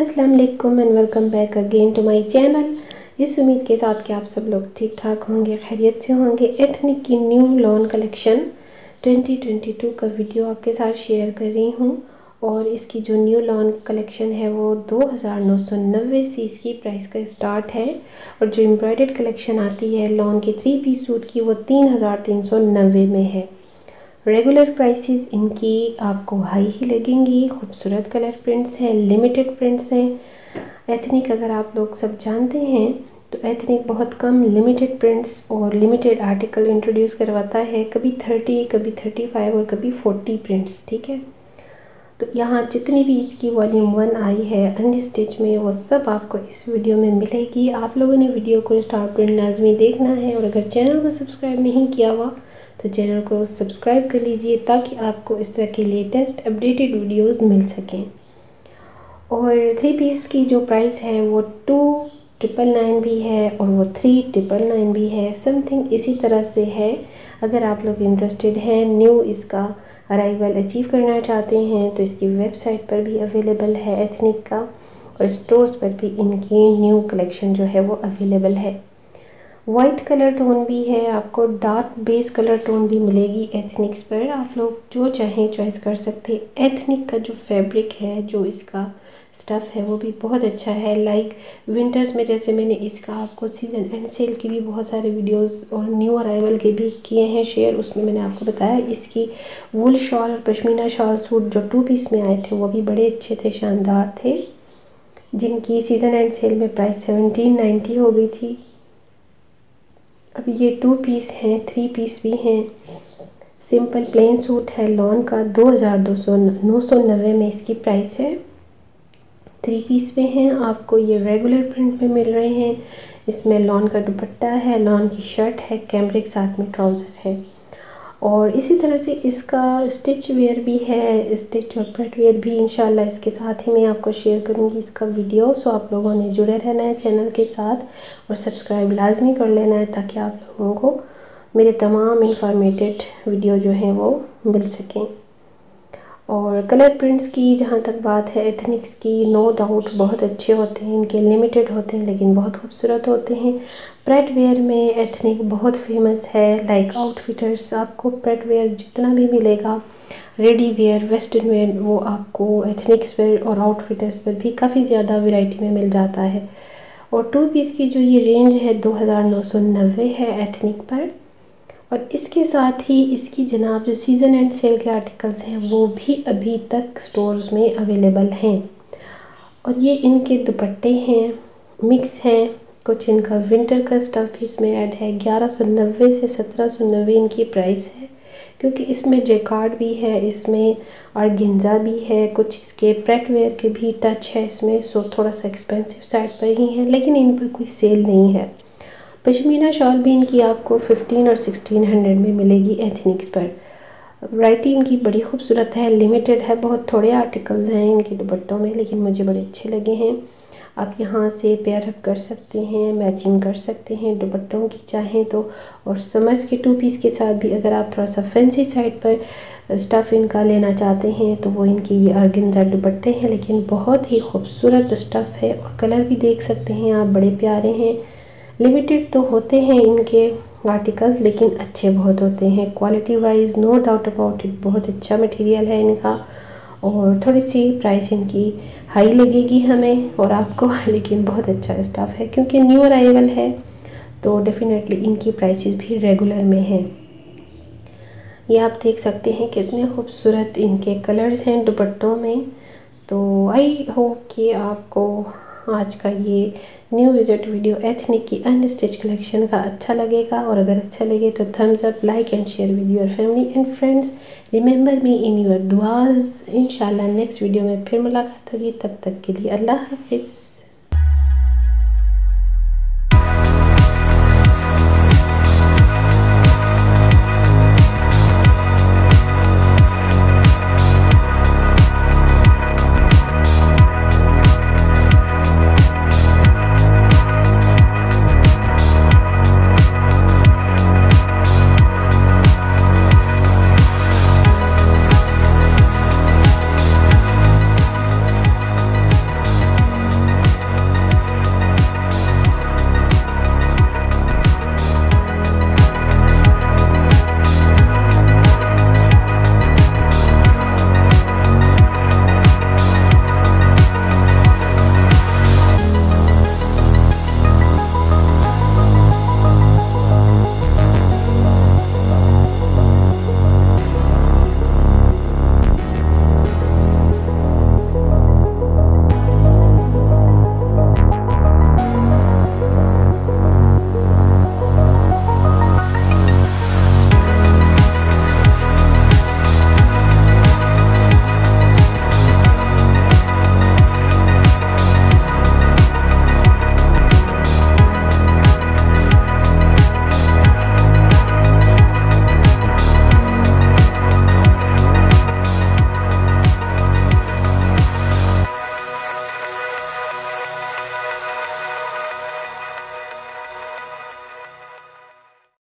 अस्सलाम वालेकुम and welcome back again to my channel. इस उम्मीद के साथ कि आप सब लोग ठीक ठाक होंगे, खैरियत से होंगे। एथनिक की न्यू लॉन कलेक्शन 2022 का वीडियो आपके साथ शेयर कर रही हूँ और इसकी जो न्यू लॉन कलेक्शन है वो दो हज़ार नौ सौ नब्बे से इसकी प्राइस का स्टार्ट है और जो एम्ब्रॉयड कलेक्शन आती है लॉन के थ्री पीस सूट की वो तीन हज़ार तीन सौ नब्बे में है। रेगुलर प्राइसेस इनकी आपको हाई ही लगेंगी, खूबसूरत कलर प्रिंट्स हैं लिमिटेड प्रिंट्स हैं। एथनिक अगर आप लोग सब जानते हैं तो एथनिक बहुत कम लिमिटेड प्रिंट्स और लिमिटेड आर्टिकल इंट्रोड्यूस करवाता है। कभी थर्टी कभी थर्टी फाइव और कभी फोर्टी प्रिंट्स ठीक है? तो यहाँ जितनी भी इसकी वॉल्यूम वन आई है अनस्टिच में, वो सब आपको इस वीडियो में मिलेगी। आप लोगों ने वीडियो को स्टार्ट प्रिंट लाजमी देखना है और अगर चैनल को सब्सक्राइब नहीं किया हुआ तो चैनल को सब्सक्राइब कर लीजिए ताकि आपको इस तरह के लेटेस्ट अपडेटेड वीडियोस मिल सकें। और थ्री पीस की जो प्राइस है वो टू ट्रिपल नाइन भी है और वो थ्री ट्रिपल नाइन भी है। समथिंग इसी तरह से है। अगर आप लोग इंटरेस्टेड हैं न्यू इसका अराइवल अचीव करना चाहते हैं तो इसकी वेबसाइट पर भी अवेलेबल है एथनिक का और स्टोर्स पर भी इनकी न्यू कलेक्शन जो है वो अवेलेबल है। वाइट कलर टोन भी है, आपको डार्क बेस कलर टोन भी मिलेगी एथनिक्स पर। आप लोग जो चाहें चॉइस कर सकते हैं। एथनिक का जो फैब्रिक है, जो इसका स्टफ़ है, वो भी बहुत अच्छा है। लाइक विंटर्स में जैसे मैंने इसका आपको सीज़न एंड सेल की भी बहुत सारे वीडियोस और न्यू अराइवल के भी किए हैं शेयर उसमें मैंने आपको बताया। इसकी वुल शॉल और पश्मीना शॉल सूट जो टू पीस में आए थे, वो भी बड़े अच्छे थे, शानदार थे। जिनकी सीज़न एंड सेल में प्राइस सेवनटीन नाइन्टी हो गई थी। अब ये टू पीस हैं थ्री पीस भी हैं। सिंपल प्लेन सूट है लॉन का दो हज़ार दो सौ नौ सौ नब्बे में इसकी प्राइस है। थ्री पीस में हैं, आपको ये रेगुलर प्रिंट में मिल रहे हैं। इसमें लॉन का दुपट्टा है लॉन की शर्ट है कैमरिक साथ में ट्राउज़र है। और इसी तरह से इसका स्टिच वेयर भी है स्टिच और प्रेट वेयर भी, इंशाल्लाह इसके साथ ही मैं आपको शेयर करूँगी इसका वीडियो सो आप लोगों ने जुड़े रहना है चैनल के साथ और सब्सक्राइब लाजमी कर लेना है ताकि आप लोगों को मेरे तमाम इंफॉर्मेटेड वीडियो जो हैं वो मिल सकें। और कलर प्रिंट्स की जहाँ तक बात है एथनिक्स की नो डाउट बहुत अच्छे होते हैं, इनके लिमिटेड होते हैं, लेकिन बहुत खूबसूरत होते हैं। प्रेट वेयर में एथनिक बहुत फ़ेमस है लाइक आउटफिटर्स आपको प्रेट वेयर जितना भी मिलेगा रेडी वेयर वेस्टर्न वेयर वो आपको एथनिक्स वेयर और आउटफिटर्स पर भी काफ़ी ज़्यादा वैरायटी में मिल जाता है। और टू पीस की जो ये रेंज है, दो हज़ार नौ सौ नब्बे है एथनिक पर और इसके साथ ही इसकी जनाब जो सीज़न एंड सेल के आर्टिकल्स हैं, वो भी अभी तक स्टोर्स में अवेलेबल हैं। और ये इनके दुपट्टे हैं मिक्स हैं। कुछ इनका विंटर का स्टफ़ भी इसमें ऐड है। ग्यारह सौ नब्बे से सत्रह सौ नब्बे इनकी प्राइस है, क्योंकि इसमें जेकार्ड भी है, इसमें और गिंजा भी है, कुछ इसके प्रेट वेयर के भी टच है इसमें सो थोड़ा सा एक्सपेंसिव साइड पर ही है, लेकिन इन पर कोई सेल नहीं है। पश्मीना शॉल भी इनकी आपको फिफ्टीन और सिक्सटीन हंड्रेड में मिलेगी एथनिक्स पर। वैरायटी इनकी बड़ी खूबसूरत है लिमिटेड है, बहुत थोड़े आर्टिकल्स हैं इनके दुपट्टों में, लेकिन मुझे बड़े अच्छे लगे हैं। आप यहाँ से पेयर अप कर सकते हैं मैचिंग कर सकते हैं दुपट्टों की चाहें तो और समर्स के टू पीस के साथ भी अगर आप थोड़ा सा फैंसी साइड पर स्टफ़ इनका लेना चाहते हैं तो वो इनके ये अर्गेंजा दुपट्टे हैं, लेकिन बहुत ही खूबसूरत स्टफ़ है, और कलर भी देख सकते हैं आप, बड़े प्यारे हैं। लिमिटेड तो होते हैं इनके आर्टिकल्स लेकिन अच्छे बहुत होते हैं। Quality wise no doubt about it बहुत अच्छा मटेरियल है इनका। और थोड़ी सी प्राइस इनकी हाई लगेगी हमें और आपको, लेकिन बहुत अच्छा स्टाफ है, क्योंकि न्यू अराइवल है तो डेफिनेटली इनकी प्राइसेस भी रेगुलर में हैं। ये आप देख सकते हैं कितने खूबसूरत इनके कलर्स हैं दुपट्टों में। तो आई होप कि आपको आज का ये न्यू विज़िट वीडियो एथनिक की अन स्टिच कलेक्शन का अच्छा लगेगा और अगर अच्छा लगे तो thumbs up like and share with your family and friends remember me in your दुआज इंशाल्लाह नेक्स्ट वीडियो में फिर मुलाकात होगी. तब तक के लिए अल्लाह हाफिज़.